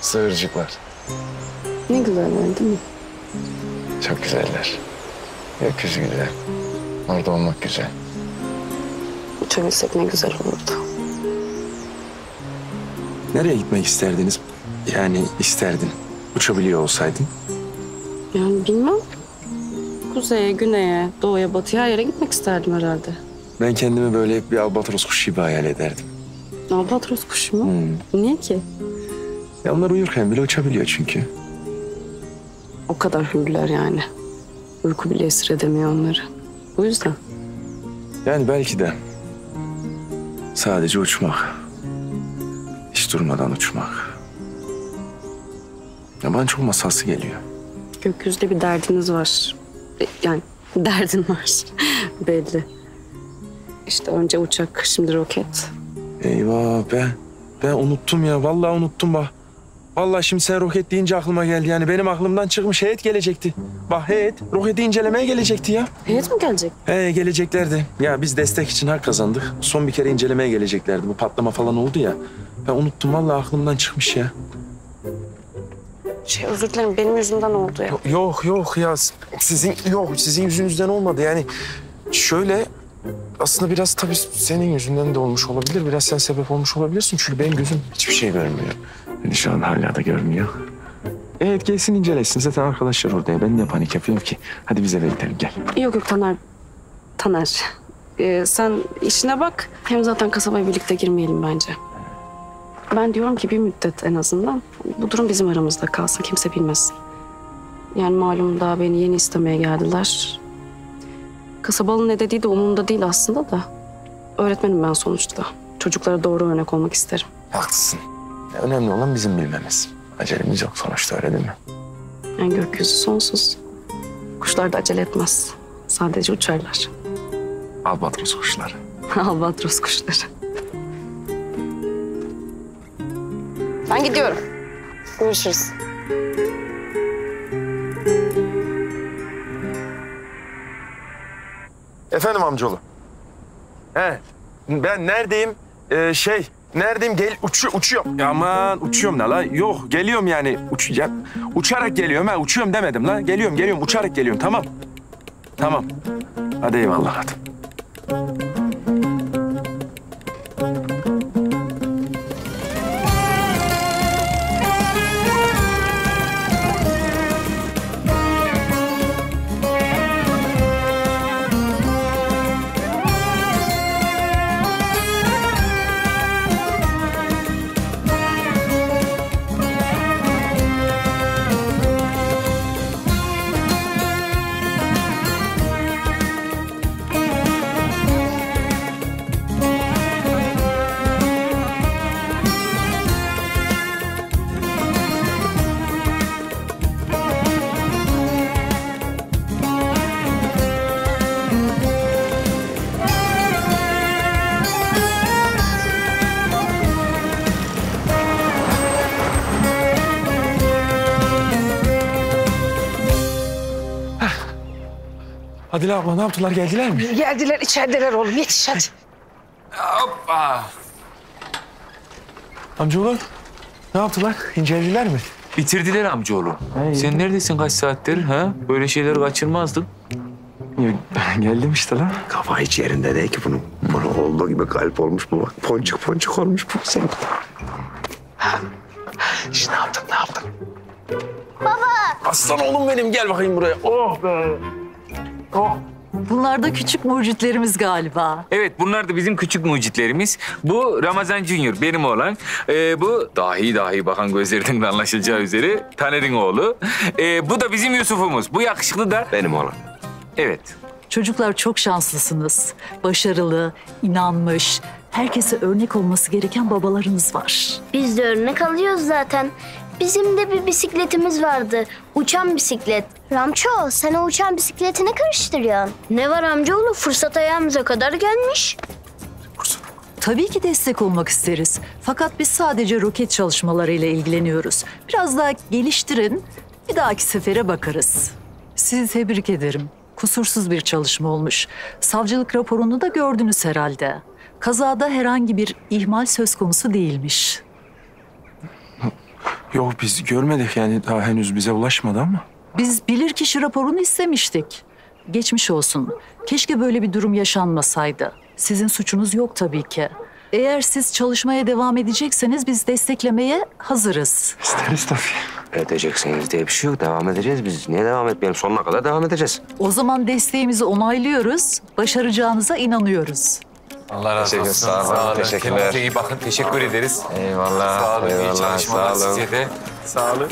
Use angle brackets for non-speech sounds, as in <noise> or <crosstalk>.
Sığırcıklar. Ne güzeller değil mi? Çok güzeller. Gökyüzü güzel. Orada olmak güzel. Uçabilsek ne güzel olurdu. Nereye gitmek isterdiniz? Yani isterdin. Uçabiliyor olsaydın. Yani bilmem. Kuzeye, güneye, doğuya, batıya her yere gitmek isterdim herhalde. Ben kendimi böyle hep bir albatros kuşu gibi hayal ederdim. Albatros kuşu mu? Hmm. Niye ki? Ya onlar uyurken bile uçabiliyor çünkü. O kadar hürler yani. Uyku bile esir edemiyor onları. Bu yüzden. Yani belki de sadece uçmak. Hiç durmadan uçmak. Ya bana çok masalsı geliyor. Gökyüzünde bir derdiniz var. E, Yani derdin var. <laughs> Belli. İşte önce uçak, şimdi roket. Eyvah ben, ben unuttum ya. Vallahi unuttum bak. Vallahi şimdi sen roket deyince aklıma geldi. Yani benim aklımdan çıkmış heyet gelecekti. Bak heyet roketi incelemeye gelecekti ya. Heyet mi gelecek? He geleceklerdi. Ya biz destek için hak kazandık. Son bir kere incelemeye geleceklerdi. Bu patlama falan oldu ya. Ben unuttum vallahi aklımdan çıkmış ya. Şey özür dilerim benim yüzümden oldu ya. Yok yok ya sizin yok sizin yüzünüzden olmadı yani şöyle aslında biraz tabii senin yüzünden de olmuş olabilir. Biraz sen sebep olmuş olabilirsin çünkü benim gözüm hiçbir şey görmüyor. Yani şu an hala da görmüyor. Evet gelsin incelesin. Zaten arkadaşlar orada. Ben ne panik yapıyorum ki? Hadi bize gidelim gel. Yok yok Taner. Taner. Ee, sen işine bak. Hem zaten kasabaya birlikte girmeyelim bence. Ben diyorum ki bir müddet en azından bu durum bizim aramızda kalsın. Kimse bilmesin. Yani malum daha beni yeni istemeye geldiler. Kasabalı ne dediği de umurumda değil aslında da. Öğretmenim ben sonuçta. Çocuklara doğru örnek olmak isterim. Haklısın. Önemli olan bizim bilmemiz. Acelemiz yok sonuçta öyle değil mi? Yani gökyüzü sonsuz. Kuşlar da acele etmez. Sadece uçarlar. Albatros kuşları. <laughs> Albatros kuşları. Ben gidiyorum. Görüşürüz. Efendim amcaoğlu. He. Ben neredeyim? Ee, şey, neredeyim? Gel uçu, uçuyorum. Ya aman uçuyorum ne la? Yok geliyorum yani. Uç, uçarak geliyorum ha. Uçuyorum demedim la. Geliyorum geliyorum uçarak geliyorum tamam. Tamam. Hadi eyvallah hadi. Hadi la abla ne yaptılar geldiler mi? Geldiler içerideler oğlum yetiş hadi. Amcaoğlu ne yaptılar? İncelediler mi? Bitirdiler amcaoğlu. Sen neredesin kaç saattir ha? Böyle şeyleri kaçırmazdın. Ya, geldim işte la. Kafa hiç yerinde değil ki bunun. Bunu olduğu gibi kalp olmuş bu bak. Poncuk poncuk olmuş bu sen. İşte ne yaptık ne yaptık? Baba. Aslan oğlum benim gel bakayım buraya. Oh be. Bunlar da küçük mucitlerimiz galiba. Evet bunlar da bizim küçük mucitlerimiz. Bu Ramazan Junior benim oğlan. Ee, bu dahi dahi bakan gözlerinden de anlaşılacağı üzere Taner'in oğlu. Ee, bu da bizim Yusuf'umuz. Bu yakışıklı da Benim oğlan. evet. Çocuklar çok şanslısınız. Başarılı, inanmış, herkese örnek olması gereken babalarınız var. Biz de örnek alıyoruz zaten. Bizim de bir bisikletimiz vardı. Uçan bisiklet. Ramço sen o uçan bisikleti ne karıştırıyorsun? Ne var amcaoğlu fırsat ayağımıza kadar gelmiş. Tabii ki destek olmak isteriz. Fakat biz sadece roket çalışmalarıyla ilgileniyoruz. Biraz daha geliştirin, bir dahaki sefere bakarız. Sizi tebrik ederim. Kusursuz bir çalışma olmuş. Savcılık raporunu da gördünüz herhalde. Kazada herhangi bir ihmal söz konusu değilmiş. Yok biz görmedik yani daha henüz bize ulaşmadı ama. Biz bilirkişi raporunu istemiştik. Geçmiş olsun. Keşke böyle bir durum yaşanmasaydı. Sizin suçunuz yok tabii ki. Eğer siz çalışmaya devam edecekseniz biz desteklemeye hazırız. İsteriz tabii. Edeceksiniz diye bir şey yok. Devam edeceğiz biz. Niye devam etmeyelim? Sonuna kadar devam edeceğiz. O zaman desteğimizi onaylıyoruz. Başaracağınıza inanıyoruz. Allah razı olsun. sağ olun, teşekkürler. Kendinize iyi bakın. Teşekkür ederiz. Eyvallah. Sağ olun. iyi eyvallah, çalışmalar sağ olun. size de. Sağ olun.